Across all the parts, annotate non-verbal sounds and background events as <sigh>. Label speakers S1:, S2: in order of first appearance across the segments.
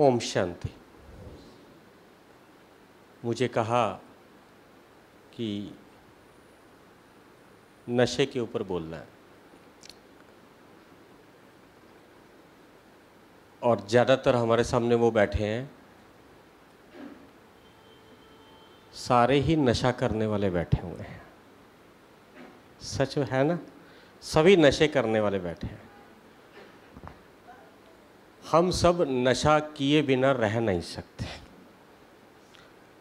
S1: ओम शांति। मुझे कहा कि नशे के ऊपर बोलना है। और ज़्यादातर हमारे सामने वो बैठे हैं। सारे ही नशा करने वाले बैठे हुए हैं। सच है ना? सभी नशे करने वाले बैठे हैं। हम सब नशा किए बिना रह नहीं सकते।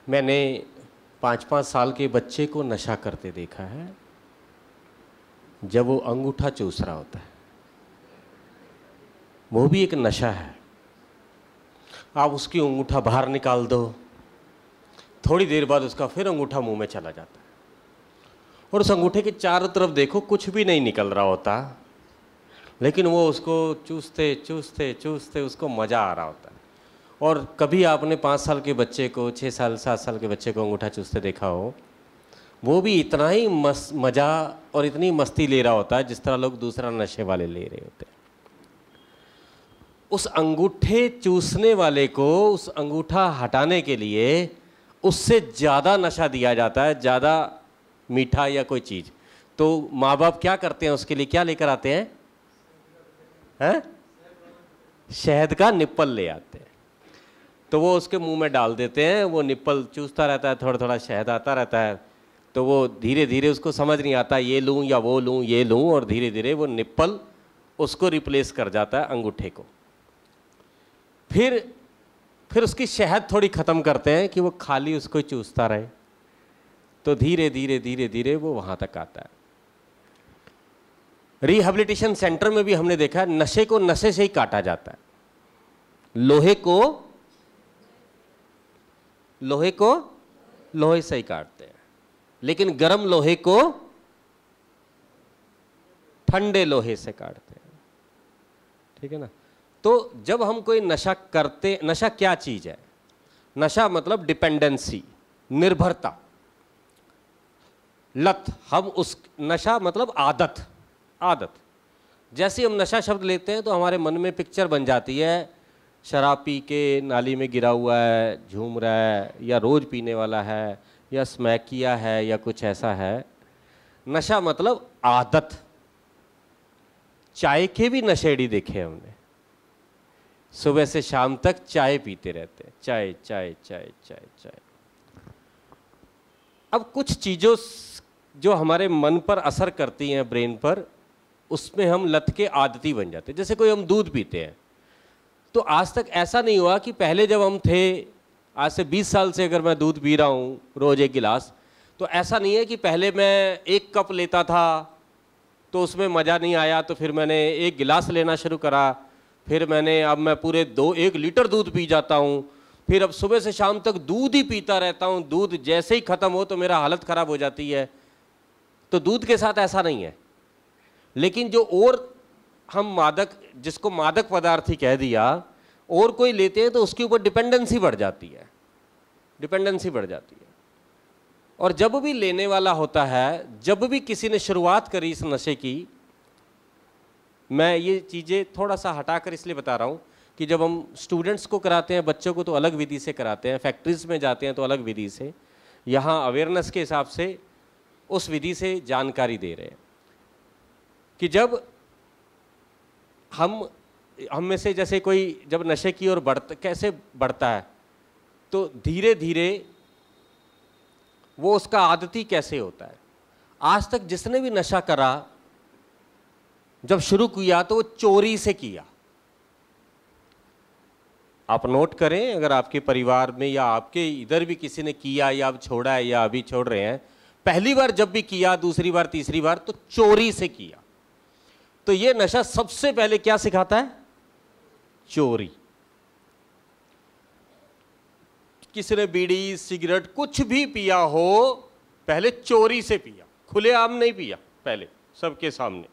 S1: मैंने पाँच पाँच साल के बच्चे को नशा करते देखा है। जब वो अंगूठा चूस रहा होता है। वो भी एक नशा है। आप उसकी अंगूठा बाहर निकाल दो। थोड़ी देर बाद उसका फिर अंगूठा मुँह में चला जाता है। और उस अंगूठे के चारों तरफ़ देखो, कुछ भी नहीं निकल रहा होता। लेकिन वो उसको चूसते चूसते चूसते उसको मज़ा आ रहा होता है। और कभी आपने पाँच साल के बच्चे को छः साल, सात साल के बच्चे को अंगूठा चूसते देखा हो, वो भी इतना ही मस, मज़ा और इतनी मस्ती ले रहा होता है जिस तरह लोग दूसरा नशे वाले ले रहे होते हैं। उस अंगूठे चूसने वाले को, उस अंगूठा हटाने के लिए उससे ज़्यादा नशा दिया जाता है, ज़्यादा मीठा या कोई चीज़। तो माँ बाप क्या करते हैं उसके लिए? क्या लेकर आते हैं? हैं? शहद का निप्पल ले आते हैं। तो वो उसके मुँह में डाल देते हैं, वो निप्पल चूसता रहता है थोड़ा थोड़ा शहद आता रहता है तो वो धीरे धीरे उसको समझ नहीं आता, ये लूँ या वो लूँ, ये लूँ, और धीरे धीरे वो निप्पल उसको रिप्लेस कर जाता है अंगूठे को। फिर फिर उसकी शहद थोड़ी ख़त्म करते हैं कि वो खाली उसको चूसता रहे। तो धीरे धीरे धीरे धीरे वो वहाँ तक आता है। रिहेबिलिटेशन सेंटर में भी हमने देखा, नशे को नशे से ही काटा जाता है। लोहे को लोहे को, लोहे से ही काटते हैं। लेकिन गर्म लोहे को, ठंडे लोहे से काटते हैं। ठीक है ना? तो जब हम कोई नशा करते, नशा क्या चीज़ है? नशा मतलब डिपेंडेंसी निर्भरता। लत, हम उस, नशा मतलब आदत। आदत। जैसे हम नशा शब्द लेते हैं तो हमारे मन में पिक्चर बन जाती है, शराब पी के नाली में गिरा हुआ है, झूम रहा है, या रोज़ पीने वाला है, या स्मैक किया है, या कुछ ऐसा है। नशा मतलब आदत। चाय के भी नशेड़ी देखे हमने। सुबह से शाम तक चाय पीते रहते हैं। चाय चाय चाय चाय चाय। अब कुछ चीज़ों जो हमारे मन पर असर करती हैं, ब्रेन पर उसमें हम लत के आदती बन जाते जैसे कोई हम दूध पीते हैं। तो आज तक ऐसा नहीं हुआ कि पहले जब हम थे, आज से 20 साल से अगर मैं दूध पी रहा हूँ, रोज़ एक गिलास तो ऐसा नहीं है कि पहले मैं एक कप लेता था तो उसमें मज़ा नहीं आया तो फिर मैंने एक गिलास लेना शुरू करा। फिर मैंने, अब मैं पूरे दो, एक लीटर दूध पी जाता हूँ। फिर अब सुबह से शाम तक दूध ही पीता रहता हूँ। दूध जैसे ही ख़त्म हो तो मेरा हालत ख़राब हो जाती है। तो दूध के साथ ऐसा नहीं है। लेकिन जो और हम मादक, जिसको मादक पदार्थ ही कह दिया, और कोई लेते हैं तो उसके ऊपर डिपेंडेंसी बढ़ जाती है। डिपेंडेंसी बढ़ जाती है। और जब भी लेने वाला होता है, जब भी किसी ने शुरुआत करी इस नशे की, मैं ये चीज़ें थोड़ा सा हटाकर इसलिए बता रहा हूँ कि जब हम स्टूडेंट्स को कराते हैं, बच्चों को तो अलग विधि से कराते हैं फैक्ट्रीज में जाते हैं तो अलग विधि से, यहाँ अवेयरनेस के हिसाब से उस विधि से जानकारी दे रहे हैं। कि जब हम हम में से जैसे कोई जब नशे की ओर बढ़ता, कैसे बढ़ता है तो धीरे धीरे वो उसका आदती कैसे होता है। आज तक जिसने भी नशा करा, जब शुरू किया तो वो चोरी से किया। आप नोट करें, अगर आपके परिवार में या आपके इधर भी किसी ने किया या अब छोड़ा है या अभी छोड़ रहे हैं, पहली बार जब भी किया, दूसरी बार, तीसरी बार तो चोरी से किया। तो ये नशा सबसे पहले क्या सिखाता है? चोरी। किसी ने बीड़ी, सिगरेट कुछ भी पिया हो, पहले चोरी से पिया। खुलेआम नहीं पिया, पहले, सबके सामने।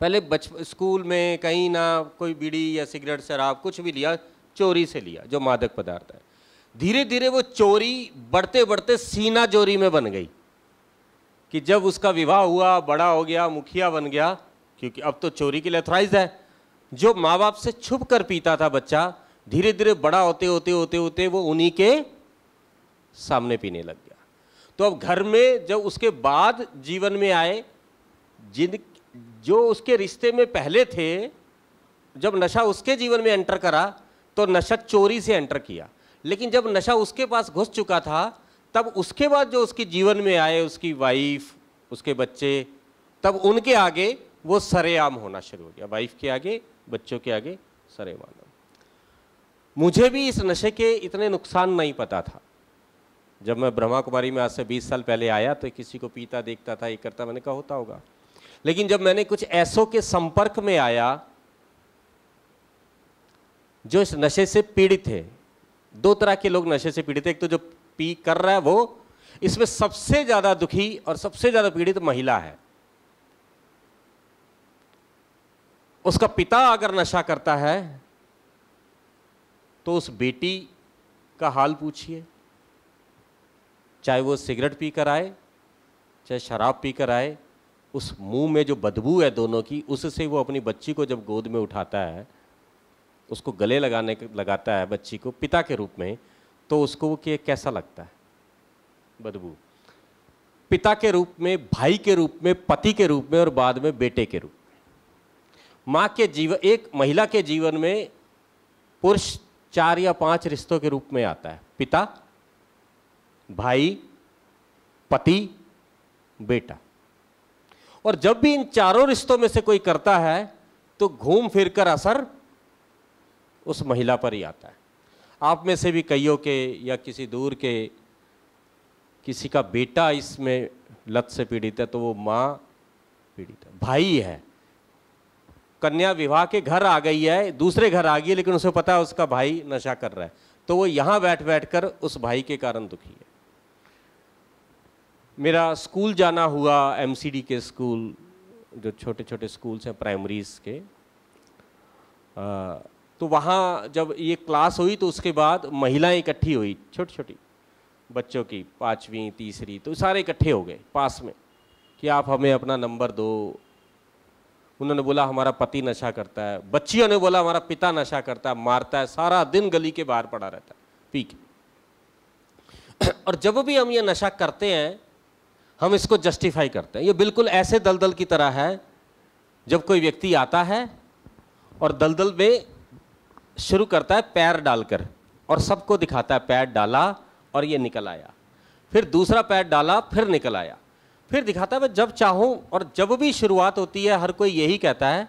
S1: पहले बच, स्कूल में कहीं ना कोई बीड़ी या सिगरेट, शराब कुछ भी लिया, चोरी से लिया, जो मादक पदार्थ है। धीरे धीरे वो चोरी बढ़ते बढ़ते सीना चोरी में बन गई। कि जब उसका विवाह हुआ, बड़ा हो गया, मुखिया बन गया, क्योंकि अब तो चोरी के लिए अथराइज है, जो माँ बाप से छुप कर पीता था बच्चा धीरे धीरे बड़ा होते होते होते होते वो उन्हीं के सामने पीने लग गया। तो अब घर में जब उसके बाद जीवन में आए, जिन, जो उसके रिश्ते में पहले थे, जब नशा उसके जीवन में एंटर करा तो नशा चोरी से एंटर किया। लेकिन जब नशा उसके पास घुस चुका था तब उसके बाद जो उसके जीवन में आए, उसकी वाइफ उसके बच्चे, तब उनके आगे वो सरेआम होना शुरू हो गया। वाइफ के आगे, बच्चों के आगे सरेआम। मुझे भी इस नशे के इतने नुकसान नहीं पता था। जब मैं ब्रह्मा कुमारी में आज से 20 साल पहले आया तो किसी को पीता, देखता था, ये करता, मैंने कहा, होता होगा। लेकिन जब मैंने कुछ ऐसों के संपर्क में आया, जो इस नशे से पीड़ित है दो तरह के लोग नशे से पीड़ित है एक तो जो पी कर रहा है वो, इसमें सबसे ज़्यादा दुखी और सबसे ज़्यादा पीड़ित महिला है। उसका पिता अगर नशा करता है तो उस बेटी का हाल पूछिए। चाहे वो सिगरेट पी कर आए, चाहे शराब पी कर आए, उस मुँह में जो बदबू है दोनों की, उससे वो अपनी बच्ची को जब गोद में उठाता है, उसको गले लगाने लगाता है बच्ची को पिता के रूप में तो उसको वो कैसा लगता है? बदबू। पिता के रूप में, भाई के रूप में, पति के रूप में और बाद में बेटे के रूप में। माँ के जीवन एक महिला के जीवन में पुरुष चार या पाँच रिश्तों के रूप में आता है। पिता, भाई, पति, बेटा। और जब भी इन चारों रिश्तों में से कोई करता है तो घूम फिर कर असर उस महिला पर ही आता है। आप में से भी कईयों के या किसी दूर के किसी का बेटा इसमें लत से पीड़ित है तो वो माँ पीड़ित है। भाई है। कन्या विवाह के घर आ गई है दूसरे घर आ गई है लेकिन उसे पता है उसका भाई नशा कर रहा है। तो वो यहाँ बैठ बैठ कर उस भाई के कारण दुखी है। मेरा स्कूल जाना हुआ एमसीडी के स्कूल जो छोटे छोटे स्कूल्स हैं प्राइमरीज के आ, तो वहाँ जब ये क्लास हुई तो उसके बाद महिलाएँ इकट्ठी हुई छोटी छोटी बच्चों की, पाँचवीं, तीसरी तो सारे इकट्ठे हो गए, पास में, कि आप हमें अपना नंबर दो। उन्होंने बोला, हमारा पति नशा करता है। बच्चियों ने बोला, हमारा पिता नशा करता है, मारता है, सारा दिन गली के बाहर पड़ा रहता है पी के। <clears throat> और जब भी हम ये नशा करते हैं, हम इसको जस्टिफाई करते हैं। ये बिल्कुल ऐसे दलदल की तरह है, जब कोई व्यक्ति आता है और दलदल में शुरू करता है पैर डालकर और सबको दिखाता है पैर डाला और ये निकल आया। फिर दूसरा पैर डाला, फिर निकल आया। फिर दिखाता है मैं जब चाहूँ और जब भी शुरुआत होती है, हर कोई यही कहता है,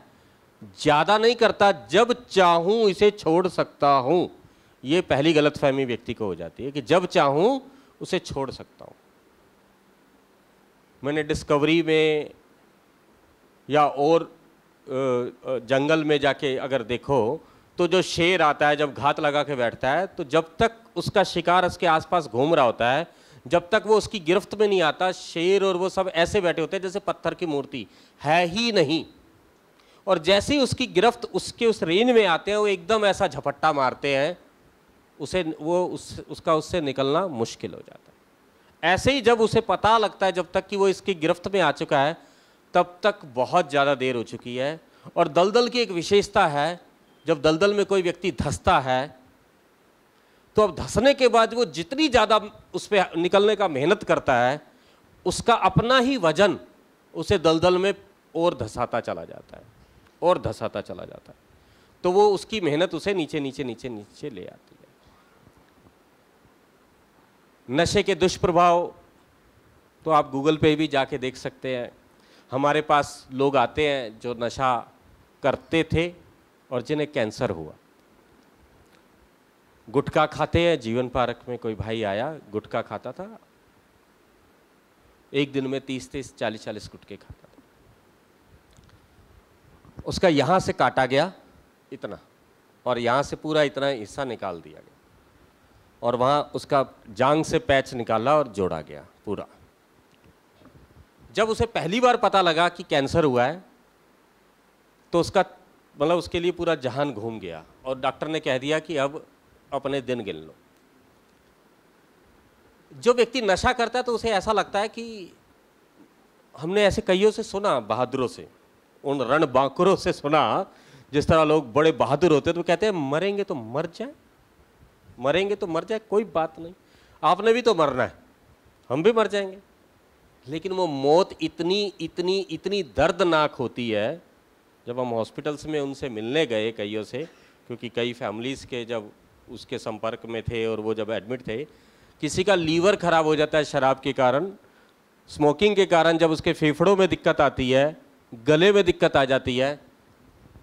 S1: ज़्यादा नहीं करता, जब चाहूँ इसे छोड़ सकता हूँ। ये पहली गलत फहमी व्यक्ति को हो जाती है कि जब चाहूँ उसे छोड़ सकता हूँ। मैंने डिस्कवरी में या और जंगल में जाके अगर देखो तो जो शेर आता है, जब घात लगा के बैठता है तो जब तक उसका शिकार उसके आसपास घूम रहा होता है, जब तक वो उसकी गिरफ्त में नहीं आता, शेर और वो सब ऐसे बैठे होते हैं जैसे पत्थर की मूर्ति, है ही नहीं। और जैसे ही उसकी गिरफ्त उसके उस रेंज में आते हैं, वो एकदम ऐसा झपट्टा मारते हैं, उसे, वो उस, उसका उससे निकलना मुश्किल हो जाता है। ऐसे ही जब उसे पता लगता है, जब तक कि वो इसकी गिरफ्त में आ चुका है, तब तक बहुत ज़्यादा देर हो चुकी है। और दलदल की एक विशेषता है जब दलदल में कोई व्यक्ति धसता है तो अब धसने के बाद वो जितनी ज़्यादा उस पर निकलने का मेहनत करता है, उसका अपना ही वज़न उसे दलदल में और धसाता चला जाता है, और धसाता चला जाता है। तो वो उसकी मेहनत उसे नीचे नीचे नीचे नीचे ले आती है। नशे के दुष्प्रभाव तो आप गूगल पे भी जाके देख सकते हैं। हमारे पास लोग आते हैं जो नशा करते थे और जिन्हें कैंसर हुआ। गुटखा खाते हैं, जीवन पार्क में कोई भाई आया, गुटखा खाता था। एक दिन में तीस तीस चालीस चालीस गुटके खाता था। उसका यहाँ से काटा गया इतना, और यहाँ से पूरा इतना हिस्सा निकाल दिया गया। और वहाँ उसका जांग से पैच निकाला और जोड़ा गया पूरा। जब उसे पहली बार पता लगा कि कैंसर हुआ है तो उसका मतलब उसके लिए पूरा जहान घूम गया और डॉक्टर ने कह दिया कि अब अपने दिन गिन लो। जो व्यक्ति नशा करता है तो उसे ऐसा लगता है कि हमने ऐसे कईयों से सुना, बहादुरों से, उन रण बांकुरों से सुना, जिस तरह लोग बड़े बहादुर होते हैं तो कहते हैं, मरेंगे तो मर जाए, मरेंगे तो मर जाए, कोई बात नहीं, आपने भी तो मरना है, हम भी मर जाएँगे। लेकिन वो मौत इतनी इतनी इतनी दर्दनाक होती है जब हम हॉस्पिटल्स में उनसे मिलने गए कईयों से, क्योंकि कई फैमिलीज़ के जब उसके संपर्क में थे और वो जब एडमिट थे, किसी का लीवर खराब हो जाता है शराब के कारण स्मोकिंग के कारण जब उसके फेफड़ों में दिक्कत आती है, गले में दिक्कत आ जाती है,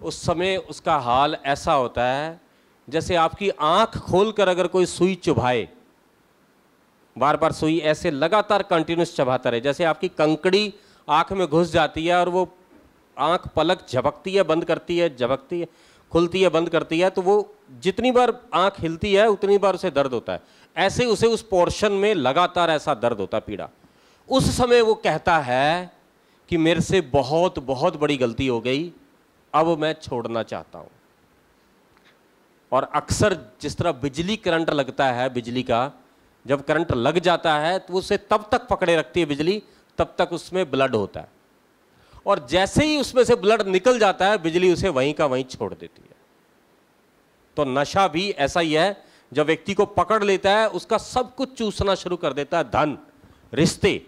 S1: उस समय उसका हाल ऐसा होता है, जैसे आपकी आँख खोलकर अगर कोई सुई चुभाए बार बार सुई ऐसे लगातार कंटिन्यूस चबाता रहे, जैसे आपकी कंकड़ी आँख में घुस जाती है और वो आँख पलक झपकती है, बंद करती है, झपकती है, खुलती है, बंद करती है तो वो जितनी बार आँख हिलती है, उतनी बार उसे दर्द होता है। ऐसे उसे उस पोर्शन में लगातार ऐसा दर्द होता है, पीड़ा। उस समय वो कहता है कि मेरे से बहुत बहुत बड़ी गलती हो गई, अब मैं छोड़ना चाहता हूँ। और अक्सर जिस तरह बिजली करंट लगता है, बिजली का, जब करंट लग जाता है तो उसे तब तक पकड़े रखती है बिजली, तब तक उसमें ब्लड होता है। और जैसे ही उसमें से ब्लड निकल जाता है, बिजली उसे वहीं का वहीं छोड़ देती है। तो नशा भी ऐसा ही है, जब व्यक्ति को पकड़ लेता है, उसका सब कुछ चूसना शुरू कर देता है। धन, रिश्ते,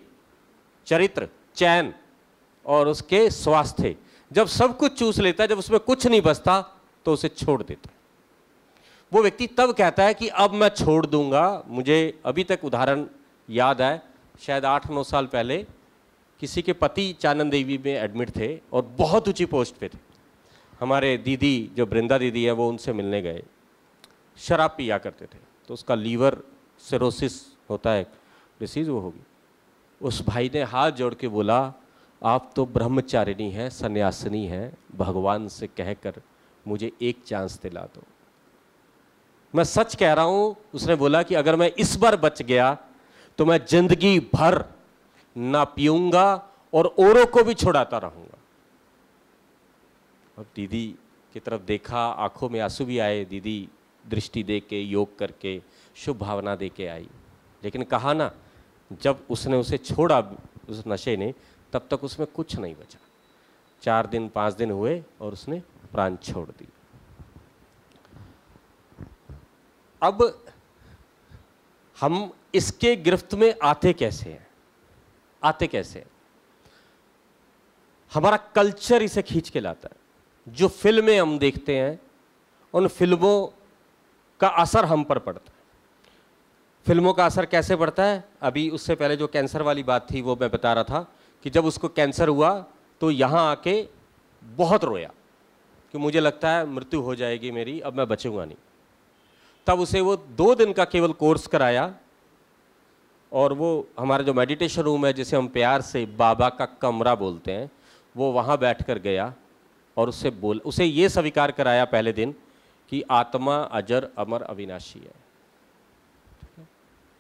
S1: चरित्र, चैन और उसके स्वास्थ्य। जब सब कुछ चूस लेता है, जब उसमें कुछ नहीं बचता तो उसे छोड़ देता है। वो व्यक्ति तब कहता है कि अब मैं छोड़ दूँगा। मुझे अभी तक उदाहरण याद है, शायद आठ नौ साल पहले किसी के पति चानन देवी में एडमिट थे और बहुत ऊँची पोस्ट पे थे। हमारे दीदी, जो बृंदा दीदी है, वो उनसे मिलने गए। शराब पिया करते थे। तो उसका लीवर सिरोसिस होता है डिसीज वो होगी। उस भाई ने हाथ जोड़ के बोला, आप तो ब्रह्मचारिणी हैं, सन्यासिनी हैं, भगवान से कहकर मुझे एक चांस दिला दो। मैं सच कह रहा हूँ, उसने बोला कि अगर मैं इस बार बच गया तो मैं ज़िंदगी भर ना पीऊँगा और औरों को भी छुड़ाता रहूँगा। अब दीदी की तरफ़ देखा, आँखों में आँसू भी आए, दीदी दृष्टि दे के योग करके शुभ भावना दे के आई। लेकिन कहा ना, जब उसने उसे छोड़ा, उस नशे ने, तब तक उसमें कुछ नहीं बचा। चार दिन, पाँच दिन हुए और उसने प्राण छोड़ दी अब हम इसके गिरफ्त में आते कैसे हैं? आते कैसे हमारा कल्चर इसे खींच के लाता है। जो फ़िल्में हम देखते हैं, उन फ़िल्मों का असर हम पर पड़ता है। फ़िल्मों का असर कैसे पड़ता है? अभी उससे पहले जो कैंसर वाली बात थी, वो मैं बता रहा था कि जब उसको कैंसर हुआ तो यहाँ आके बहुत रोया कि मुझे लगता है मृत्यु हो जाएगी मेरी, अब मैं बचूँगा नहीं। तब उसे वो दो दिन का केवल कोर्स कराया और वो हमारा जो मेडिटेशन रूम है, जिसे हम प्यार से बाबा का कमरा बोलते हैं, वो वहाँ बैठ कर गया और उससे बोल, उसे ये स्वीकार कराया पहले दिन कि आत्मा अजर अमर अविनाशी है।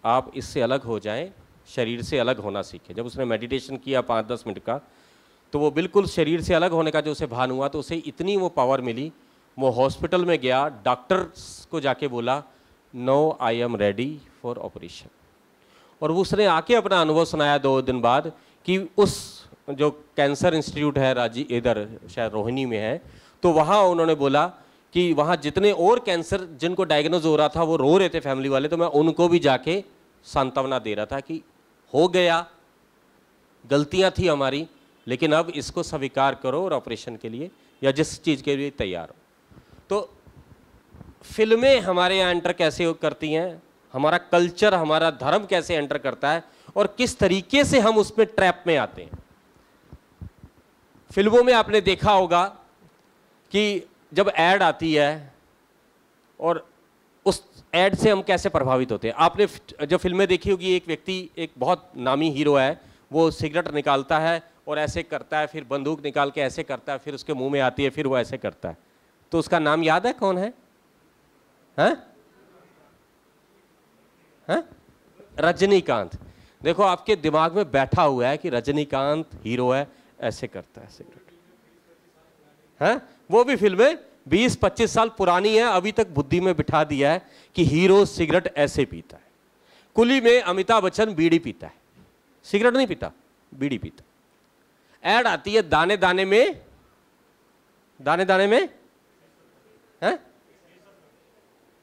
S1: आप इससे अलग हो जाएँ, शरीर से अलग होना सीखें। जब उसने मेडिटेशन किया पाँच दस मिनट का तो वो बिल्कुल शरीर से अलग होने का जो उसे भान हुआ तो उसे इतनी वो पावर मिली। वो हॉस्पिटल में गया डॉक्टर को जाके बोला no I am ready for operation और उसने आके अपना अनुभव सुनाया दो दिन बाद कि उस जो कैंसर इंस्टीट्यूट है राज़ी, इधर, शायद रोहिणी में है तो वहाँ उन्होंने बोला कि वहाँ जितने और कैंसर जिनको डायग्नोज हो रहा था, वो रो रहे थे फैमिली वाले तो मैं उनको भी जाके सांत्वना दे रहा था कि हो गया, गलतियाँ थी हमारी, लेकिन अब इसको स्वीकार करो और ऑपरेशन के लिए या जिस चीज़ के लिए तैयार हो। तो फ़िल्में हमारे यहाँ एंटर कैसे करती हैं? हमारा कल्चर हमारा धर्म कैसे एंटर करता है और किस तरीके से हम उसमें ट्रैप में आते हैं। फ़िल्मों में आपने देखा होगा कि जब एड आती है और उस एड से हम कैसे प्रभावित होते हैं। आपने जब फ़िल्में देखी होगी, एक व्यक्ति, एक बहुत नामी हीरो है, वो सिगरेट निकालता है और ऐसे करता है, फिर बंदूक निकाल के ऐसे करता है, फिर उसके मुँह में आती है, फिर वो ऐसे करता है। तो उसका नाम याद है? कौन है? हैं? हैं? रजनीकांत। देखो, आपके दिमाग में बैठा हुआ है कि रजनीकांत हीरो है, ऐसे करता है सिगरेट हैं। वो भी फ़िल्में 20-25 साल पुरानी है, अभी तक बुद्धि में बिठा दिया है कि हीरो सिगरेट ऐसे पीता है। कुली में अमिताभ बच्चन बीड़ी पीता है। सिगरेट नहीं पीता, बीड़ी पीता एड आती है दाने दाने में, दाने दाने में, है?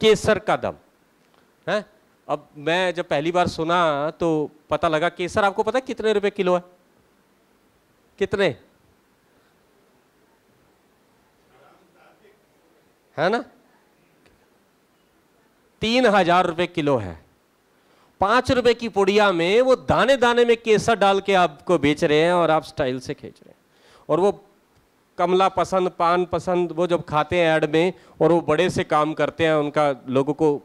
S1: केसर का दम, है? अब मैं जब पहली बार सुना तो पता लगा केसर आपको पता है कितने रुपए किलो है? कितने? है ना? तीन हज़ार रुपए किलो है। पाँच रुपए की पुड़िया में वो दाने दाने में केसर डाल के आपको बेच रहे हैं और आप स्टाइल से खींच रहे हैं। और वो कमला पसंद, पान पसंद, वो जब खाते हैं ऐड में और वो बड़े से काम करते हैं, उनका लोगों को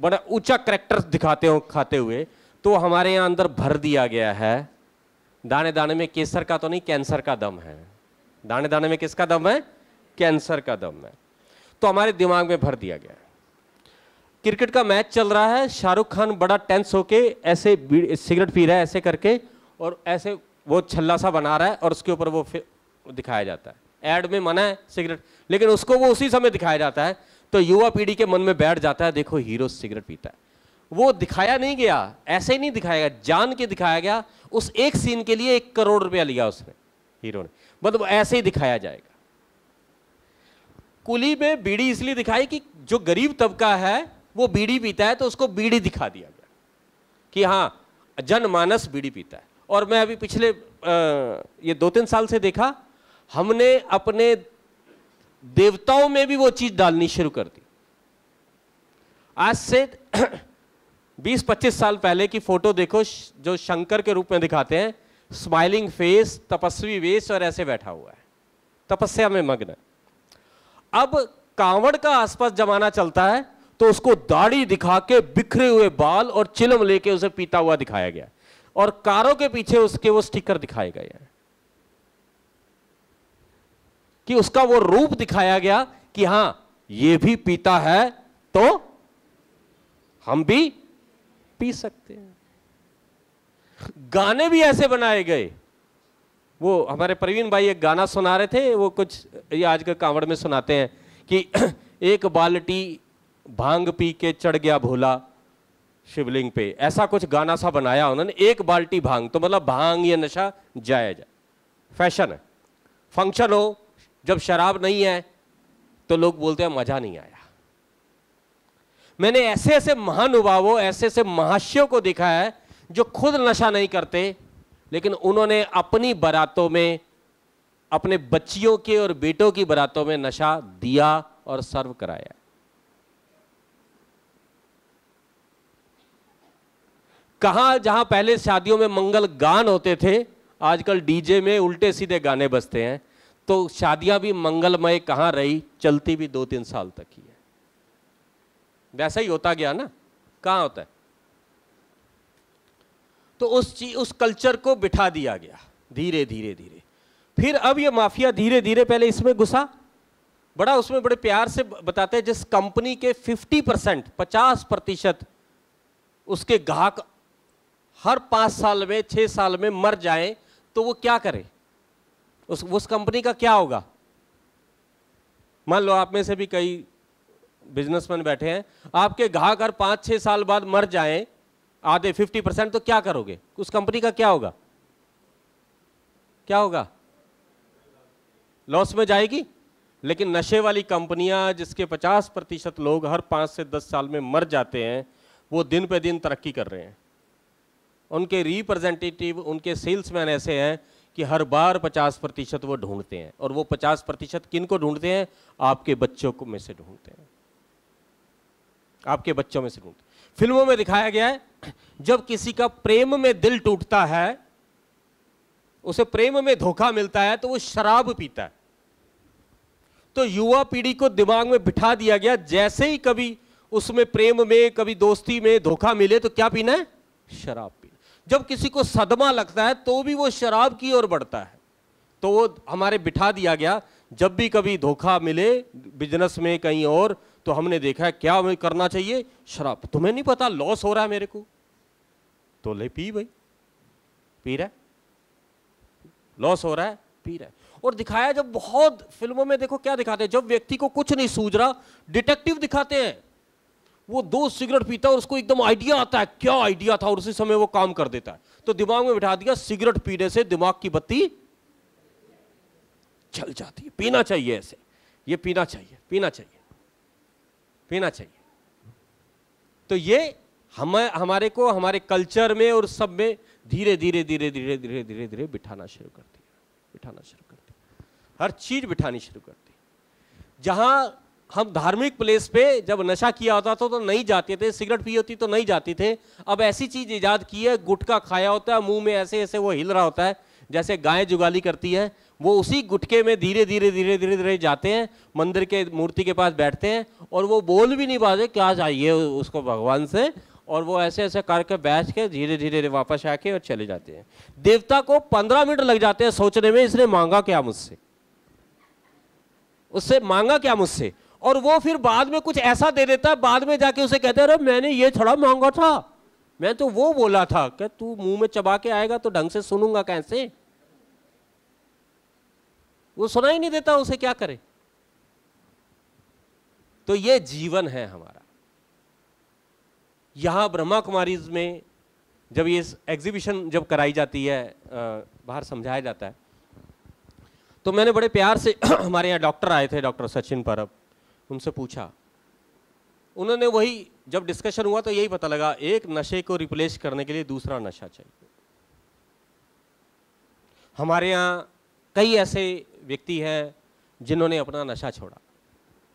S1: बड़ा ऊँचा करेक्टर दिखाते हो, खाते हुए तो हमारे यहाँ अंदर भर दिया गया है। दाने दाने में केसर का तो नहीं, कैंसर का दम है। दाने दाने में किसका दम है? कैंसर का दम है। तो हमारे दिमाग में भर दिया गया है। क्रिकेट का मैच चल रहा है, शाहरुख खान बड़ा टेंस होके ऐसे सिगरेट पी रहा है ऐसे करके, और ऐसे वो छल्ला सा बना रहा है, और उसके ऊपर वो दिखाया जाता है। एड में मना है, सिगरेट, लेकिन उसको वो उसी समय दिखाया जाता है तो युवा पीढ़ी के मन में बैठ जाता है देखो हीरो सिगरेट पीता है। वो दिखाया नहीं गया ऐसे ही नहीं दिखाया गया जान के दिखाया गया उस एक सीन के लिए एक करोड़ रुपया लिया उसने हीरो ने। मतलब ऐसे ही दिखाया जाएगा। कुली में बीड़ी इसलिए दिखाई कि जो गरीब तबका है वो बीड़ी पीता है तो उसको बीड़ी दिखा दिया गया कि हाँ जनमानस बीड़ी पीता है। और मैं अभी पिछले आ, ये दो तीन साल से देखा हमने अपने देवताओं में भी वो चीज़ डालनी शुरू कर दी। आज से <clears throat> 20-25 साल पहले की फ़ोटो देखो जो शंकर के रूप में दिखाते हैं, स्माइलिंग फेस, तपस्वी वेश और ऐसे बैठा हुआ है। तपस्या में मग्न। अब कांवड़ का आसपास जमाना चलता है तो उसको दाढ़ी दिखा के बिखरे हुए बाल और चिलम लेके उसे पीता हुआ दिखाया गया और कारों के पीछे उसके वो स्टिकर दिखाए गए हैं। कि उसका वो रूप दिखाया गया कि हाँ, ये भी पीता है तो हम भी पी सकते हैं। गाने भी ऐसे बनाए गए। वो हमारे प्रवीण भाई एक गाना सुना रहे थे, वो कुछ ये आज के कांवड़ में सुनाते हैं कि <clears throat> एक बाल्टी भाँग पी के चढ़ गया भोला शिवलिंग पे। ऐसा कुछ गाना सा बनाया उन्होंने, एक बाल्टी भाँग तो मतलब भाँग ये नशा जायज़ फ़ैशन है। फ़ंक्शन हो जब शराब नहीं है तो लोग बोलते हैं, मज़ा नहीं आया. मैंने ऐसे ऐसे महानुभावों, ऐसे ऐसे महाशयों को देखा है, जो खुद नशा नहीं करते, लेकिन उन्होंने अपनी बरातों में, अपने बच्चियों के और बेटों की बरातों में नशा दिया और सर्व कराया। कहा, जहाँ पहले शादियों में मंगल गान होते थे, आजकल डीजे में उल्टे सीधे गाने बजते हैं। तो शादियाँ भी मंगलमय कहाँ रही, चलती भी दो तीन साल तक ही है। वैसा ही होता गया ना? कहाँ होता है? तो उस चीज़ उस कल्चर को बिठा दिया गया, धीरे धीरे धीरे। फिर अब ये माफिया धीरे धीरे पहले इसमें घुसा। बड़ा उसमें बड़े प्यार से बताते हैं, जिस कंपनी के 50 परसेंट, पचास प्रतिशत उसके ग्राहक हर पाँच साल में, छह साल में मर जाए तो वो क्या करे? उस उस कंपनी का क्या होगा? मान लो आप में से भी कई बिजनेसमैन बैठे हैं, आपके ग्राहक हर पाँच छह साल बाद मर जाए, आधे फिफ्टी परसेंट तो क्या करोगे? उस कंपनी का क्या होगा? क्या होगा? लॉस में जाएगी। लेकिन नशे वाली कंपनियाँ जिसके 50 प्रतिशत लोग हर पाँच से दस साल में मर जाते हैं, वो दिन पे दिन तरक्की कर रहे हैं। उनके रिप्रेजेंटेटिव उनके सेल्समैन ऐसे हैं कि हर बार 50 प्रतिशत वो ढूंढते हैं। और वो 50 प्रतिशत किन को ढूंढते हैं? आपके बच्चों को में से ढूंढते हैं। आपके बच्चों में से ढूंढते फ़िल्मों में दिखाया गया है, जब किसी का प्रेम में दिल टूटता है, उसे प्रेम में धोखा मिलता है तो वो शराब पीता है। तो युवा पीढ़ी को दिमाग में बिठा दिया गया, जैसे ही कभी उसमें प्रेम में, कभी दोस्ती में धोखा मिले तो क्या पीना है? शराब। जब किसी को सदमा लगता है तो भी वो शराब की ओर बढ़ता है। तो वो हमारे बिठा दिया गया, जब भी कभी धोखा मिले बिज़नेस में कहीं और तो हमने देखा है, क्या करना चाहिए? शराब। तुम्हें नहीं पता लॉस हो रहा है मेरे को। तो ले पी भाई, पी रहा है। लॉस हो रहा है, पी रहा है। और दिखाया जब बहुत फ़िल्मों में देखो, क्या दिखाते हैं? जब व्यक्ति को कुछ नहीं सूझ रहा डिटेक्टिव दिखाते हैं। वो दो सिगरेट पीता है और उसको एकदम आइडिया आता है, क्या आइडिया था? और उसी समय वो काम कर देता है। तो दिमाग में बिठा दिया, सिगरेट पीने से दिमाग की बत्ती चल जाती है। पीना चाहिए ऐसे। ये पीना चाहिए पीना चाहिए पीना चाहिए। तो ये हम, हमारे को, हमारे कल्चर में और सब में धीरे धीरे धीरे धीरे धीरे धीरे धीरे बिठाना शुरू करती है बिठाना शुरू करती है हर चीज़ बिठानी शुरू करती है जहाँ हम धार्मिक प्लेस पे जब नशा किया होता था तो नहीं जाते थे, सिगरेट पी होती तो नहीं जाते थे। अब ऐसी चीज़ ईजाद की है गुटका खाया होता है, मुँह में ऐसे ऐसे वो हिल रहा होता है, जैसे गाय जुगाली करती है, वो उसी गुटके में धीरे धीरे धीरे धीरे धीरे जाते हैं, मंदिर के मूर्ति के पास बैठते हैं और वो बोल भी नहीं पाते क्या चाहिए उसको भगवान से। और वो ऐसे ऐसे करके बैठ के धीरे धीरे वापस आके और चले जाते हैं। देवता को पंद्रह मिनट लग जाते हैं सोचने में, इसने मांगा क्या मुझसे? उससे, मांगा क्या मुझसे? और वो फिर बाद में कुछ ऐसा दे देता है, बाद में जाके उसे कहते अरे, मैंने ये थोड़ा मांगा था। मैं तो वो बोला था कि तू मुँह में चबा के आएगा तो ढंग से सुनूँगा कैसे? वो सुना ही नहीं देता, उसे क्या करे? तो ये जीवन है हमारा। यहाँ ब्रह्मा कुमारी में जब ये एग्जीबिशन जब कराई जाती है बाहर समझाया जाता है तो मैंने बड़े प्यार से <clears throat> हमारे यहाँ डॉक्टर आए थे, डॉक्टर सचिन परब। उनसे पूछा। उन्होंने वही, जब डिस्कशन हुआ तो यही पता लगा, एक नशे को रिप्लेस करने के लिए दूसरा नशा चाहिए। हमारे यहाँ कई ऐसे व्यक्ति हैं जिन्होंने अपना नशा छोड़ा।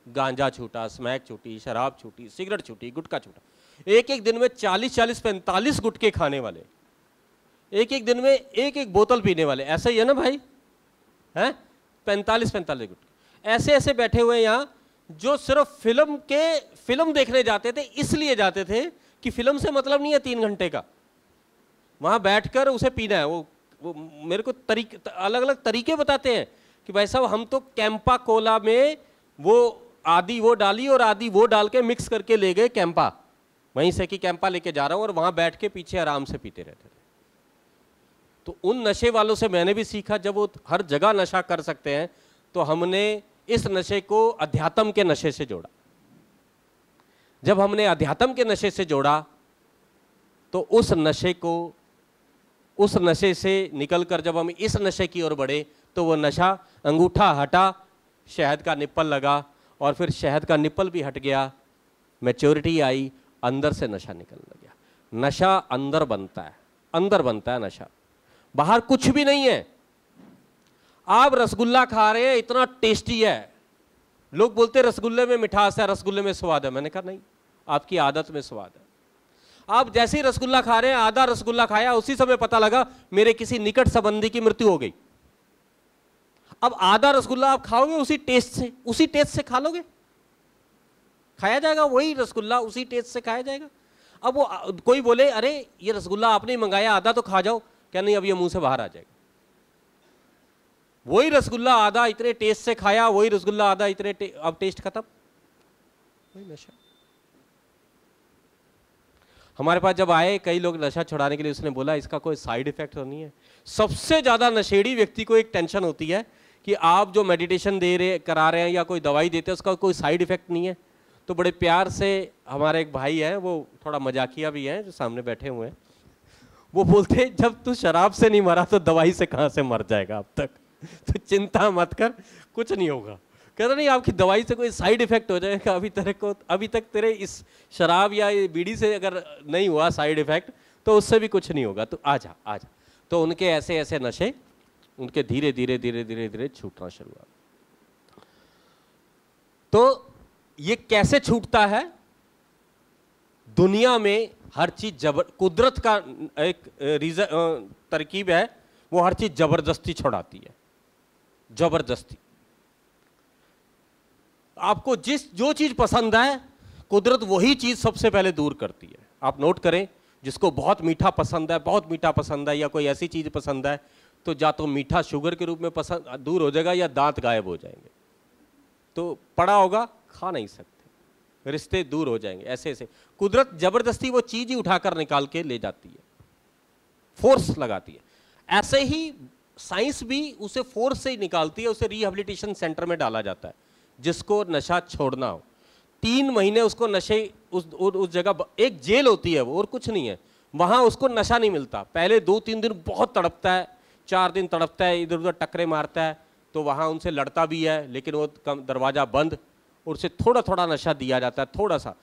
S1: गांजा छूटा स्मैक छूटी, शराब छूटी, सिगरेट छूटी, गुटखा छूटा। एक एक दिन में 40 40 पैंतालीस गुटके खाने वाले। एक एक दिन में एक एक बोतल पीने वाले। ऐसा ही है ना भाई? हैं? पैंतालीस पैंतालीस गुटके ऐसे ऐसे बैठे हुए यहाँ जो सिर्फ़ फ़िल्म के फ़िल्म देखने जाते थे इसलिए जाते थे कि फ़िल्म से मतलब नहीं है तीन घंटे का। वहाँ बैठकर उसे पीना है वो, वो मेरे को तरीके अलग अलग तरीके बताते हैं कि भाई साहब हम तो कैंपा कोला में वो आदि वो डाली और आदि वो डाल के मिक्स करके ले गए कैंपा। वहीं से कि कैंपा लेके जा रहा हूँ और वहाँ बैठ के पीछे आराम से पीते रहते थे। तो उन नशे वालों से मैंने भी सीखा जब वो हर जगह नशा कर सकते हैं तो हमने इस नशे को अध्यात्म के नशे से जोड़ा। जब हमने अध्यात्म के नशे से जोड़ा तो उस नशे को, उस नशे से निकलकर जब हम इस नशे की ओर बढ़े तो वो नशा अंगूठा हटा, शहद का निप्पल लगा और फिर शहद का निप्पल भी हट गया, मेच्योरिटी आई, अंदर से नशा निकलने गया नशा अंदर बनता है, अंदर बनता है नशा। बाहर कुछ भी नहीं है। आप रसगुल्ला खा रहे हैं, इतना टेस्टी है। लोग बोलते रसगुल्ले में मिठास है, रसगुल्ले में स्वाद है। मैंने कहा, नहीं, आपकी आदत में स्वाद है। आप जैसे ही रसगुल्ला खा रहे हैं, आधा रसगुल्ला खाया, उसी समय पता लगा, मेरे किसी निकट संबंधी की मृत्यु हो गई। अब आधा रसगुल्ला आप खाओगे, उसी टेस्ट से, उसी टेस्ट से खा लोगे। खाया जाएगा वही रसगुल्ला, उसी टेस्ट से खाया जाएगा। अब वो, कोई बोले, अरे, ये रसगुल्ला आपने मंगाया, आधा तो खा जाओ। क्या नहीं, अब ये मुँह से बाहर आ जाएगा। वही रसगुल्ला आधा इतने टेस्ट से खाया वही रसगुल्ला आधा इतने टे, अब टेस्ट खत्म। वही नशा। हमारे पास जब आए कई लोग नशा छुड़ाने के लिए उसने बोला इसका कोई साइड इफ़ेक्ट तो नहीं है। सबसे ज़्यादा नशेड़ी व्यक्ति को एक टेंशन होती है कि आप जो मेडिटेशन दे रहे करा रहे हैं या कोई दवाई देते हैं उसका कोई साइड इफ़ेक्ट नहीं है। तो बड़े प्यार से हमारे एक भाई है वो थोड़ा मजाकिया भी है जो सामने बैठे हुए हैं। वो बोलते जब तू शराब से नहीं मरा तो दवाई से कहाँ से मर जाएगा अब तक? <laughs> तो चिंता मत कर, कुछ नहीं होगा। कहता नहीं, आपकी दवाई से कोई साइड इफ़ेक्ट हो जाएगा अभी तेरे को, अभी तक तेरे इस शराब या बीड़ी से अगर नहीं हुआ साइड इफ़ेक्ट तो उससे भी कुछ नहीं होगा। तो आ जा आ जा। तो उनके ऐसे ऐसे नशे, उनके धीरे धीरे धीरे धीरे धीरे छूटना शुरू हुआ। तो ये कैसे छूटता है? दुनिया में हर चीज़ जबर, कुदरत का एक रीजन तरकीब है, वो हर चीज़ ज़बरदस्ती छोड़ाती है। ज़बरदस्ती। आपको जिस, जो चीज़ पसंद है, कुदरत वही चीज़ सबसे पहले दूर करती है। आप नोट करें, जिसको बहुत मीठा पसंद है, बहुत मीठा पसंद है, या कोई ऐसी चीज़ पसंद है तो या तो मीठा शुगर के रूप में पसंद, दूर हो जाएगा, या दांत गायब हो जाएँगे। तो पड़ा होगा, खा नहीं सकते। रिश्ते दूर हो जाएँगे, ऐसे ऐसे। कुदरत ज़बरदस्ती वो चीज़ ही उठाकर निकाल के ले जाती है। फोर्स लगाती है। ऐसे ही साइंस भी उसे फोर्स से ही निकालती है, उसे रिहेबिलिटेशन सेंटर में डाला जाता है, जिसको नशा छोड़ना हो। तीन महीने उसको नशे, उस उस जगह एक जेल होती है वो, और कुछ नहीं है। वहाँ उसको नशा नहीं मिलता। पहले दो तीन दिन बहुत तड़पता है, चार दिन तड़पता है इधर उधर टकरे मारता है तो वहाँ उनसे लड़ता भी है, लेकिन वो कम, दरवाज़ा बंद, और उसे थोड़ा थोड़ा नशा दिया जाता है थोड़ा सा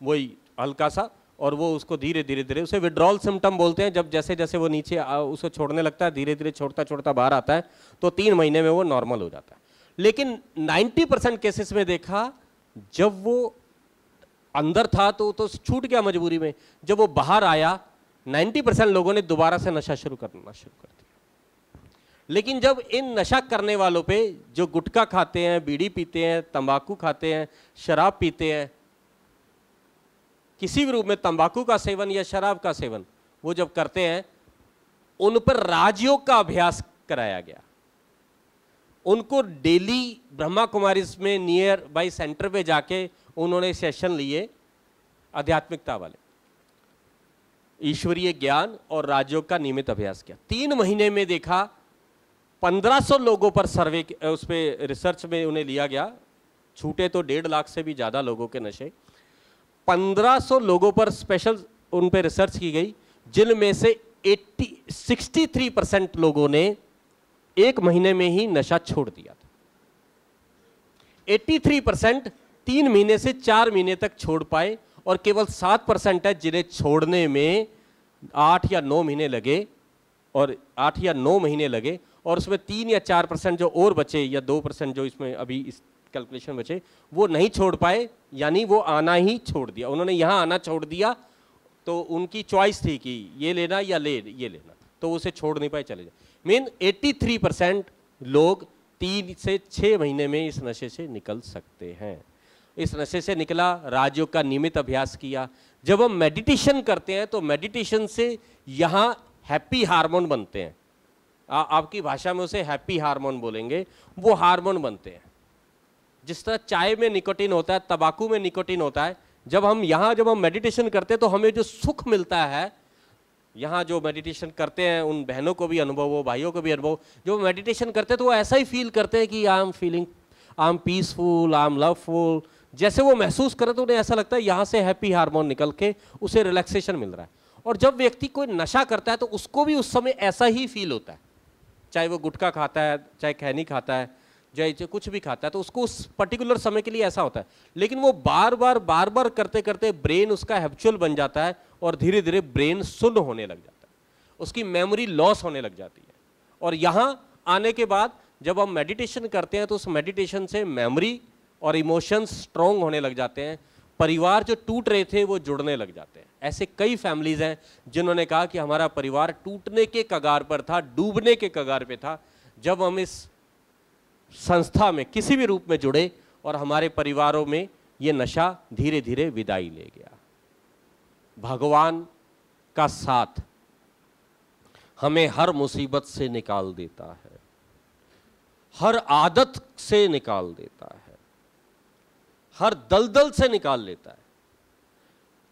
S1: वही हल्का सा और वो उसको धीरे धीरे धीरे, उसे विड्रॉल सिम्टम बोलते हैं, जब जैसे जैसे वो नीचे उसको छोड़ने लगता है, धीरे धीरे छोड़ता छोड़ता बाहर आता है तो तीन महीने में वो नॉर्मल हो जाता है। लेकिन 90 परसेंट केसेस में देखा, जब वो अंदर था तो तो छूट गया मजबूरी में। जब वो बाहर आया 90 परसेंट लोगों ने दोबारा से नशा शुरू करना शुरू कर दिया। लेकिन जब इन नशा करने वालों पे जो गुटखा खाते हैं, बीड़ी पीते हैं, तंबाकू खाते हैं, शराब पीते हैं किसी भी रूप में तंबाकू का सेवन या शराब का सेवन, वो जब करते हैं, उन पर राजयोग का अभ्यास कराया गया। उनको डेली ब्रह्मा कुमारी में नियर बाई सेंटर पे जाके उन्होंने सेशन लिए आध्यात्मिकता वाले। ईश्वरीय ज्ञान और राजयोग का नियमित अभ्यास किया। तीन महीने में देखा 1500 लोगों पर सर्वे उस पर रिसर्च में उन्हें लिया गया। छूटे तो डेढ़ लाख से भी ज़्यादा लोगों के नशे। 1500 लोगों पर स्पेशल उन पर रिसर्च की गई, जिनमें से 80 63 परसेंट लोगों ने एक महीने में ही नशा छोड़ दिया था। 83 परसेंट तीन महीने से चार महीने तक छोड़ पाए और केवल सात परसेंट है जिन्हें छोड़ने में आठ या नौ महीने लगे और आठ या नौ महीने लगे और उसमें तीन या चार परसेंट जो और बचे या दो परसेंट जो इसमें अभी इस कैलकुलेशन बचे वो नहीं छोड़ पाए यानी वो आना ही छोड़ दिया। उन्होंने यहाँ आना छोड़ दिया तो उनकी चॉइस थी कि ये लेना या ले ये लेना तो उसे छोड़ नहीं पाए चले जाए मीन 83 परसेंट लोग तीन से छः महीने में इस नशे से निकल सकते हैं। इस नशे से निकला राजयोग का नियमित अभ्यास किया। जब हम मेडिटेशन करते हैं तो मेडिटेशन से यहाँ हैप्पी हार्मोन बनते हैं। आ, आपकी भाषा में उसे हैप्पी हार्मोन बोलेंगे। वो हार्मोन बनते हैं। जिस तरह चाय में निकोटिन होता है, तबाकू में निकोटिन होता है, जब हम यहाँ जब हम मेडिटेशन करते हैं तो हमें जो सुख मिलता है, यहाँ जो मेडिटेशन करते हैं, उन बहनों को भी अनुभव हो, भाइयों को भी अनुभव जो मेडिटेशन करते हैं तो वो ऐसा ही फील करते हैं कि I am feeling I am peaceful I am loveful जैसे वो महसूस करें तो उन्हें ऐसा लगता है, यहाँ से हैप्पी हार्मोन निकल के उसे रिलैक्सेशन मिल रहा है। और जब व्यक्ति कोई नशा करता है तो उसको भी उस समय ऐसा ही फील होता है। चाहे वो गुटखा खाता है, चाहे खैनी खाता है चाहे कुछ भी खाता है तो उसको उस पर्टिकुलर समय के लिए ऐसा होता है। लेकिन वो बार बार बार बार करते करते ब्रेन उसका हैप्चुअल बन जाता है और धीरे धीरे ब्रेन सुन्न होने लग जाता है। उसकी मेमोरी लॉस होने लग जाती है। और यहाँ आने के बाद जब हम मेडिटेशन करते हैं तो उस मेडिटेशन से मेमोरी और इमोशंस स्ट्रोंग होने लग जाते हैं। परिवार जो टूट रहे थे, वो जुड़ने लग जाते हैं। ऐसे कई फैमिलीज़ हैं, जिन्होंने कहा कि हमारा परिवार टूटने के कगार पर था, डूबने के कगार पे था। जब हम इस संस्था में, किसी भी रूप में जुड़े और हमारे परिवारों में ये नशा धीरे धीरे विदाई ले गया। भगवान का साथ हमें हर मुसीबत से निकाल देता है। हर आदत से निकाल देता है। हर दलदल से निकाल लेता है।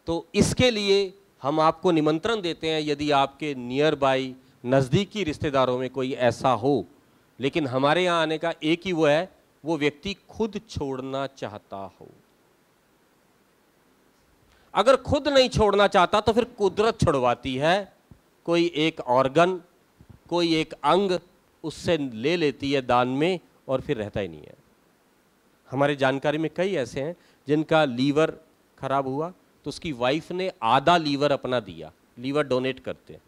S1: तो इसके लिए हम आपको निमंत्रण देते हैं, यदि आपके नियर बाई नज़दीकी रिश्तेदारों में कोई ऐसा हो लेकिन हमारे यहाँ आने का एक ही वो है, वो व्यक्ति खुद छोड़ना चाहता हो। अगर खुद नहीं छोड़ना चाहता तो फिर कुदरत छुड़वाती है। कोई एक ऑर्गन कोई एक अंग उससे ले लेती है दान में और फिर रहता ही नहीं है। हमारे जानकारी में कई ऐसे हैं, जिनका लीवर खराब हुआ तो उसकी वाइफ ने आधा लीवर अपना दिया। लीवर डोनेट करते हैं।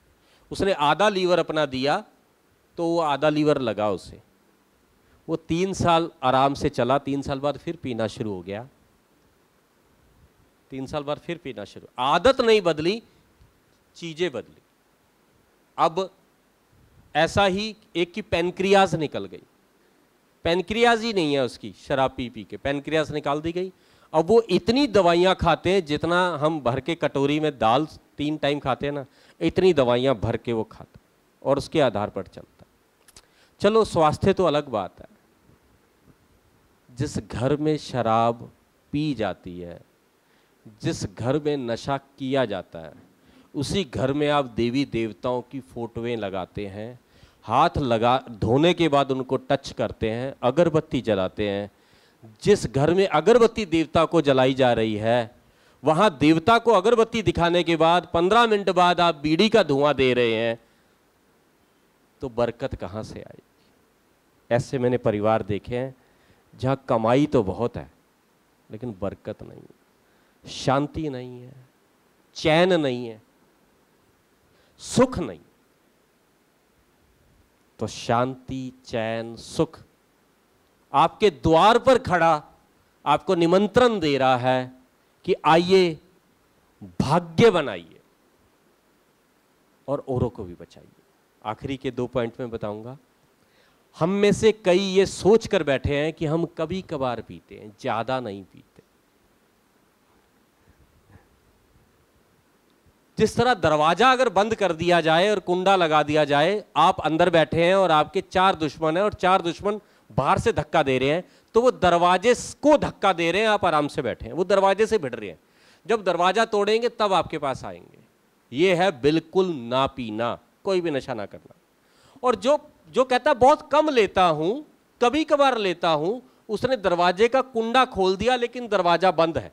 S1: उसने आधा लीवर अपना दिया तो वो आधा लीवर लगा उसे। वो तीन साल आराम से चला, तीन साल बाद फिर पीना शुरू हो गया। तीन साल बाद फिर पीना शुरू। आदत नहीं बदली, चीज़ें बदली। अब ऐसा ही एक की पेनक्रियाज निकल गई। पेनक्रियाज ही नहीं है उसकी, शराब पी पी के। पेनक्रियाज निकाल दी गई। अब वो इतनी दवाइयाँ खाते हैं जितना हम भर के कटोरी में दाल तीन टाइम खाते हैं ना, इतनी दवाइयाँ भर के वो खाते और उसके आधार पर चलता चलो, स्वास्थ्य तो अलग बात है। जिस घर में शराब पी जाती है, जिस घर में नशा किया जाता है, उसी घर में आप देवी देवताओं की फोटोएँ लगाते हैं, हाथ लगा, धोने के बाद उनको टच करते हैं, अगरबत्ती जलाते हैं। जिस घर में अगरबत्ती देवता को जलाई जा रही है, वहाँ देवता को अगरबत्ती दिखाने के बाद पंद्रह मिनट बाद आप बीड़ी का धुआँ दे रहे हैं तो बरकत कहाँ से आएगी ऐसे मैंने परिवार देखे हैं, जहाँ कमाई तो बहुत है, लेकिन बरकत नहीं है, शांति नहीं है, चैन नहीं है, सुख नहीं। तो शांति, चैन, सुख आपके द्वार पर खड़ा आपको निमंत्रण दे रहा है कि आइए, भाग्य बनाइए और औरों को भी बचाइए। आखिरी के दो पॉइंट में बताऊँगा। हम में से कई ये सोच कर बैठे हैं कि हम कभी कभार पीते हैं, ज़्यादा नहीं पीते। जिस तरह दरवाज़ा अगर बंद कर दिया जाए और कुंडा लगा दिया जाए, आप अंदर बैठे हैं और आपके चार दुश्मन हैं और चार दुश्मन बाहर से धक्का दे रहे हैं तो वो दरवाजे को धक्का दे रहे हैं, आप आराम से बैठे हैं। वो दरवाजे से भिड़ रहे हैं। जब दरवाज़ा तोड़ेंगे, तब आपके पास आएँगे। ये है बिल्कुल ना पीना, कोई भी नशा ना करना। और जो जो कहता है, बहुत कम लेता हूँ, कभी कभार लेता हूँ, उसने दरवाजे का कुंडा खोल दिया, लेकिन दरवाज़ा बंद है।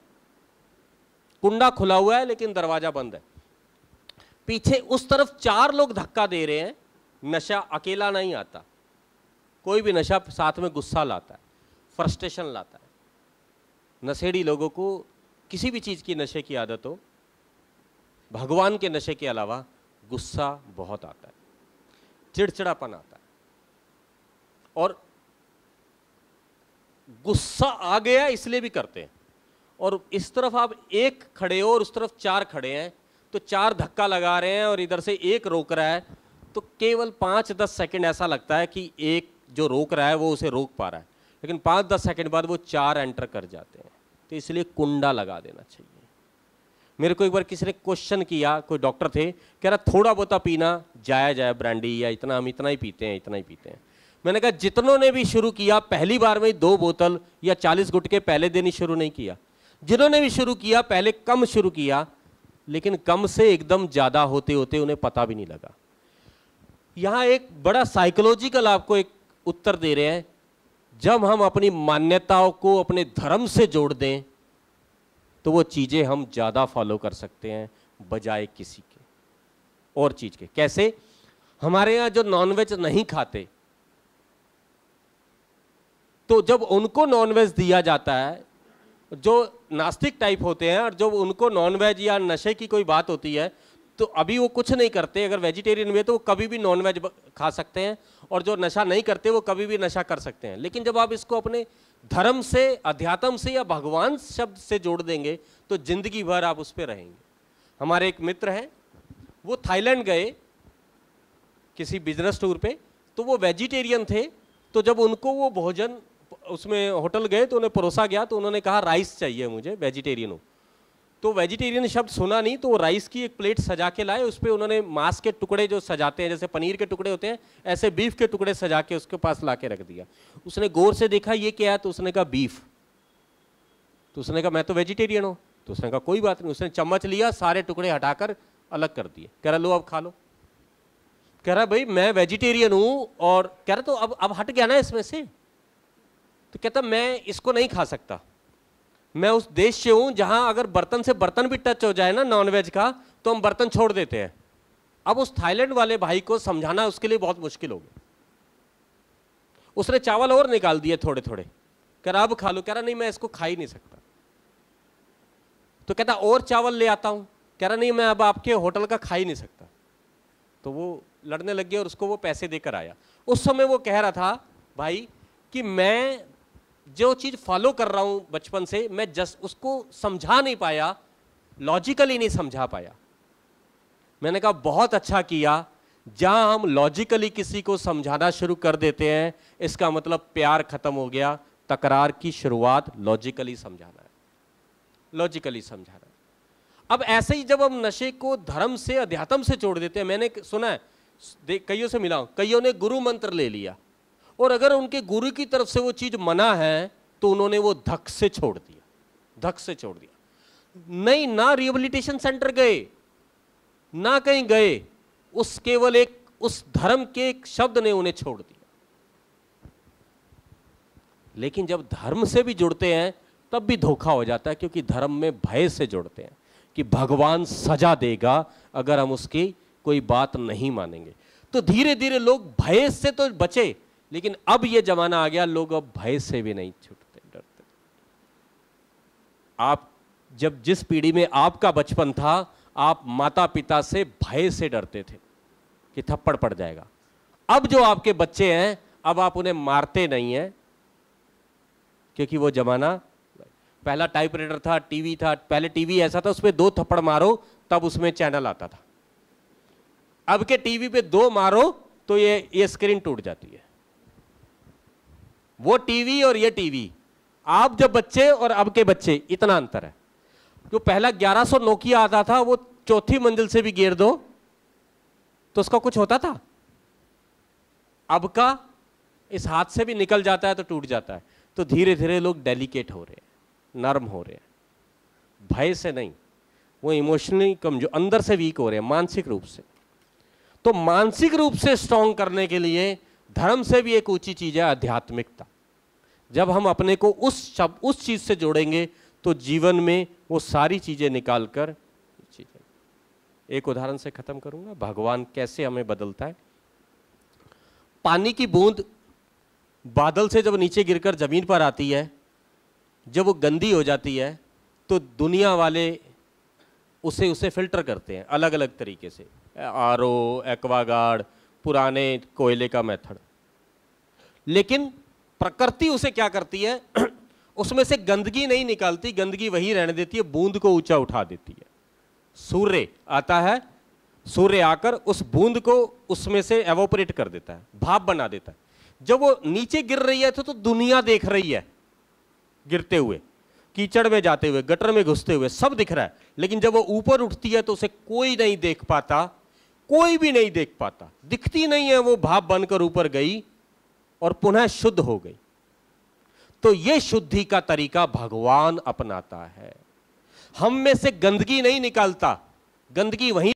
S1: कुंडा खुला हुआ है, लेकिन दरवाज़ा बंद है। पीछे उस तरफ़ चार लोग धक्का दे रहे हैं, नशा अकेला नहीं आता। कोई भी नशा साथ में गुस्सा लाता है, फ्रस्ट्रेशन लाता है। नशेड़ी लोगों को किसी भी चीज़ की नशे की आदत हो, भगवान के नशे के अलावा गुस्सा बहुत आता है, चिड़चिड़ापन आता है। और गुस्सा आ गया इसलिए भी करते हैं। और इस तरफ़ आप एक खड़े हो और उस तरफ़ चार खड़े हैं तो चार धक्का लगा रहे हैं और इधर से एक रोक रहा है तो केवल पाँच दस सेकंड ऐसा लगता है कि एक जो रोक रहा है वो उसे रोक पा रहा है। लेकिन पाँच दस सेकंड बाद वो चार एंटर कर जाते हैं तो इसलिए कुंडा लगा देना चाहिए। मेरे को एक बार किसी ने क्वेश्चन किया, कोई डॉक्टर थे, कह रहा, थोड़ा बहुत पीना, जाया जाए ब्रांडी या इतना, हम इतना ही पीते हैं, इतना ही पीते हैं। मैंने कहा, जितनों ने भी शुरू किया, पहली बार में दो बोतल या चालीस गुटके पहले दिन ही शुरू नहीं किया। जिन्होंने भी शुरू किया, पहले कम शुरू किया, लेकिन कम से एकदम ज़्यादा होते होते उन्हें पता भी नहीं लगा। यहाँ एक बड़ा साइकोलॉजिकल आपको एक उत्तर दे रहे हैं। जब हम अपनी मान्यताओं को अपने धर्म से जोड़ दें तो वो चीज़ें हम ज़्यादा फॉलो कर सकते हैं, बजाय किसी के, और चीज़ के। कैसे? हमारे यहाँ जो नॉनवेज नहीं खाते तो जब उनको नॉनवेज दिया जाता है, जो नास्तिक टाइप होते हैं, और जब उनको नॉनवेज या नशे की कोई बात होती है तो अभी वो कुछ नहीं करते। अगर वेजिटेरियन हुए तो वो कभी भी नॉनवेज खा सकते हैं, और जो नशा नहीं करते, वो कभी भी नशा कर सकते हैं। लेकिन जब आप इसको अपने धर्म से, अध्यात्म से या भगवान शब्द से जोड़ देंगे तो ज़िंदगी भर आप उस पर रहेंगे। हमारे एक मित्र हैं, वो थाईलैंड गए, किसी बिज़नेस टूर पे तो वो वेजिटेरियन थे तो जब उनको वो भोजन उसमें होटल गए तो उन्हें परोसा गया तो उन्होंने कहा, राइस चाहिए मुझे, वेजिटेरियन। हो तो वेजिटेरियन शब्द सुना नहीं तो वो राइस की एक प्लेट सजा के लाए, उस पर उन्होंने मांस के टुकड़े जो सजाते हैं, जैसे पनीर के टुकड़े होते हैं, ऐसे बीफ के टुकड़े सजा के उसके पास ला के रख दिया। उसने गौर से देखा, ये क्या है? तो उसने कहा, बीफ। तो उसने कहा, मैं तो वेजिटेरियन हूँ। तो उसने कहा, कोई बात नहीं। उसने चम्मच लिया, सारे टुकड़े हटाकर अलग कर दिए। कह रहा, लो, अब खा लो। कह रहा, भाई, मैं वेजिटेरियन हूँ और कह रहा तो अब अब हट गया ना इसमें से? तो कहता, मैं इसको नहीं खा सकता। मैं उस देश से हूँ जहाँ अगर बर्तन से बर्तन भी टच हो जाए ना नॉनवेज का तो हम बर्तन छोड़ देते हैं। अब उस थाईलैंड वाले भाई को समझाना उसके लिए बहुत मुश्किल हो गया। उसने चावल और निकाल दिए थोड़े थोड़े कह रहा, अब खा लो। कह रहा, नहीं, मैं इसको खा ही नहीं सकता। तो कहता, और चावल ले आता हूँ। कह रहा, नहीं, मैं अब आपके होटल का खा ही नहीं सकता। तो वो लड़ने लग गया और उसको वो पैसे देकर आया। उस समय वो कह रहा था, भाई, कि मैं जो चीज़ फॉलो कर रहा हूँ बचपन से, मैं जस्ट उसको समझा नहीं पाया लॉजिकली नहीं समझा पाया। मैंने कहा, बहुत अच्छा किया। जहाँ हम लॉजिकली किसी को समझाना शुरू कर देते हैं, इसका मतलब प्यार खत्म हो गया, तकरार की शुरुआत लॉजिकली समझाना है। लॉजिकली समझाना है। अब ऐसे ही जब हम नशे को धर्म से, अध्यात्म से जोड़ देते हैं, मैंने सुना है कईयों से मिला कईयों ने गुरु मंत्र ले लिया। और अगर उनके गुरु की तरफ़ से वो चीज़ मना है तो उन्होंने वो धक से छोड़ दिया, धक से छोड़ दिया। नहीं, ना रिहेबिलिटेशन सेंटर गए, ना कहीं गए, उस केवल एक, उस धर्म के एक शब्द ने उन्हें छोड़ दिया। लेकिन जब धर्म से भी जुड़ते हैं, तब भी धोखा हो जाता है, क्योंकि धर्म में भय से जुड़ते हैं, कि भगवान सजा देगा अगर हम उसकी कोई बात नहीं मानेंगे। तो धीरे धीरे लोग भय से तो बचे लेकिन अब यह जमाना आ गया, लोग अब भय से भी नहीं छूटते, डरते। आप जब जिस पीढ़ी में आपका बचपन था, आप माता पिता से भय से डरते थे कि थप्पड़ पड़ जाएगा। अब जो आपके बच्चे हैं, अब आप उन्हें मारते नहीं हैं, क्योंकि वो जमाना, पहला टाइपराइटर था, टीवी था, पहले टीवी ऐसा था, उसमें दो थप्पड़ मारो, तब उसमें चैनल आता था। अब के टीवी पे दो मारो तो ये ये स्क्रीन टूट जाती है। वो टीवी और ये टीवी। आप जब बच्चे और अब के बच्चे, इतना अंतर है। जो पहला 1100 नोकिया आता था, वो चौथी मंजिल से भी गिर दो तो उसका कुछ होता था? अब का इस हाथ से भी निकल जाता है तो टूट जाता है। तो धीरे धीरे लोग डेलिकेट हो रहे हैं, नर्म हो रहे हैं। भय से नहीं, वो इमोशनली कम जो अंदर से वीक हो रहे हैं, मानसिक रूप से। तो मानसिक रूप से स्ट्रांग करने के लिए धर्म से भी एक ऊँची चीज़ है आध्यात्मिकता। जब हम अपने को उस शब्द उस चीज़ से जोड़ेंगे तो जीवन में वो सारी चीज़ें निकाल कर एक उदाहरण से खत्म करूँगा, भगवान कैसे हमें बदलता है। पानी की बूंद बादल से जब नीचे गिरकर ज़मीन पर आती है, जब वो गंदी हो जाती है तो दुनिया वाले उसे उसे फ़िल्टर करते हैं अलग अलग तरीके से। आर ओ, एक्वागार्ड पुराने कोयले का मेथड। लेकिन प्रकृति उसे क्या करती है? <clears throat> उसमें से गंदगी नहीं निकालती गंदगी वही रहने देती है बूंद को ऊँचा उठा देती है। सूर्य आता है सूर्य आकर उस बूंद को उसमें से एवोपरेट कर देता है भाप बना देता है। जब वो नीचे गिर रही है तो, तो दुनिया देख रही है गिरते हुए कीचड़ में जाते हुए गटर में घुसते हुए सब दिख रहा है। लेकिन जब वो ऊपर उठती है तो उसे कोई नहीं देख पाता कोई भी नहीं देख पाता। दिखती नहीं है, वो भाप बनकर ऊपर गई और पुनः शुद्ध हो गई। तो ये शुद्धि का तरीका भगवान अपनाता है। हम में से गंदगी नहीं निकालता। गंदगी वहीं